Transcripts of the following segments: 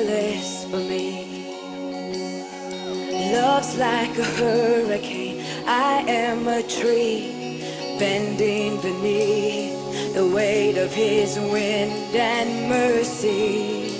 For me. Love's like a hurricane. I am a tree bending beneath the weight of his wind and mercy.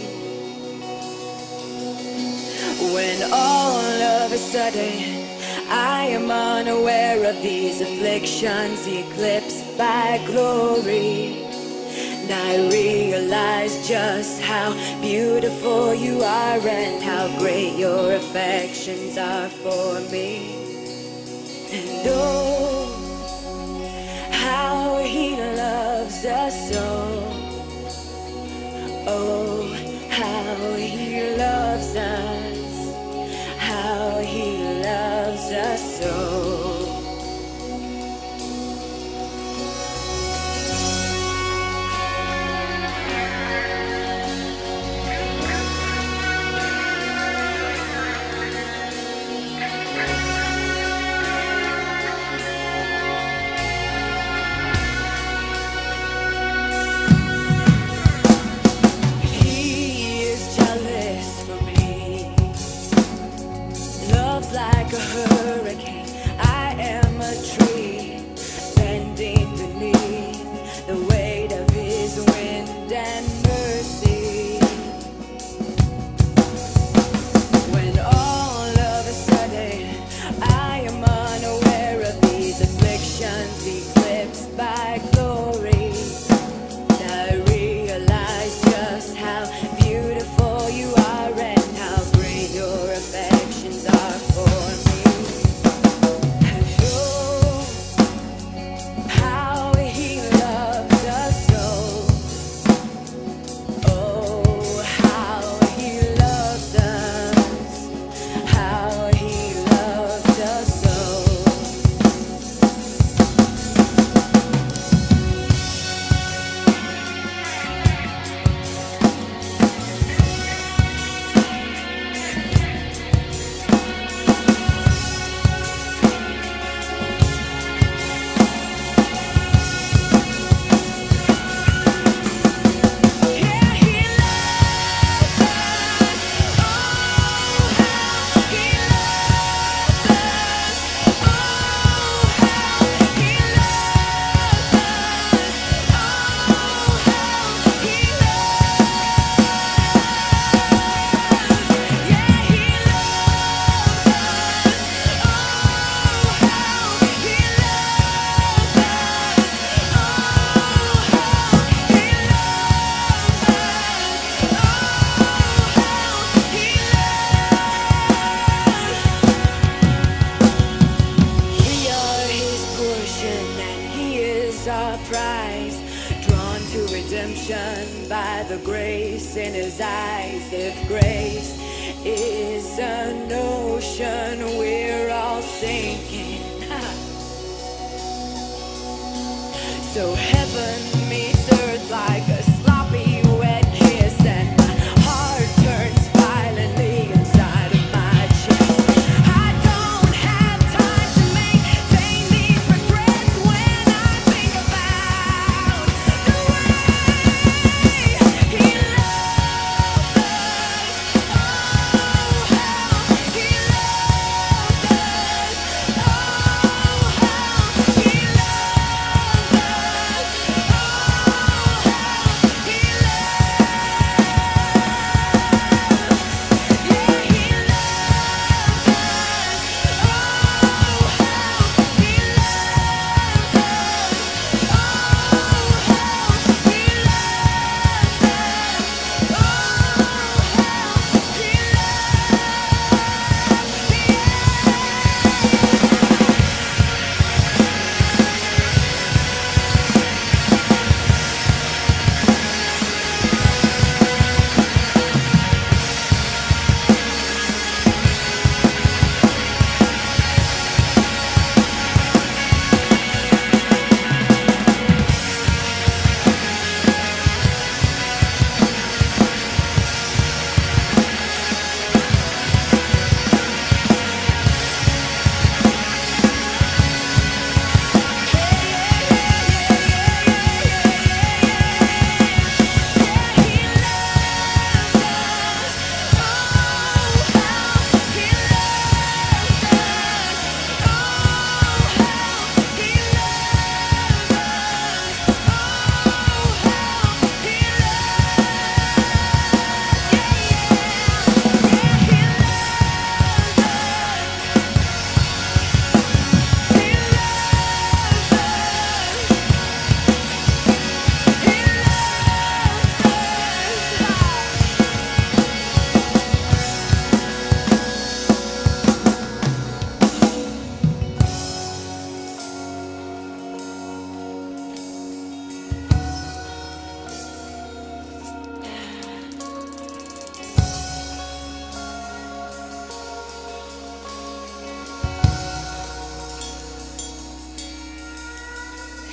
When all of a sudden I am unaware of these afflictions eclipsed by glory. And I realize just how beautiful you are and how great your affections are for me. And oh, how he loves us so. Oh, how he loves us. How he loves us so. Redemption by the grace in his eyes. If grace is an ocean, we're all sinking. So heaven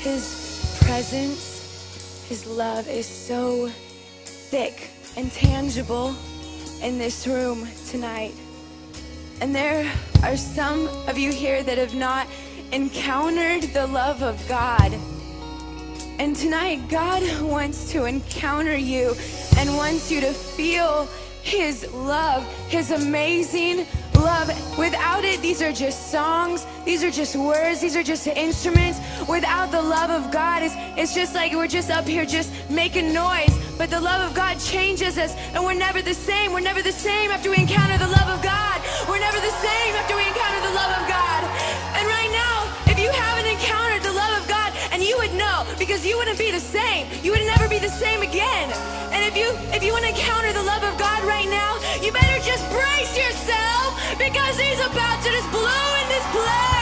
His presence, His love is so thick and tangible in this room tonight. And there are some of you here that have not encountered the love of God. And tonight, God wants to encounter you and wants you to feel His love, His amazing love. Without it, these are just songs, these are just words, these are just instruments. Without the love of God, it's, it's just like we're just up here just making noise. But the love of God changes us, and we're never the same. We're never the same after we encounter the love of God. We're never the same after we encounter the love of God. And right now, if you haven't encountered the love of God, and you would know, because you wouldn't be the same. You would never be the same again. And if you if you want to encounter the love of God right now, brace yourself because he's about to just blow in this place.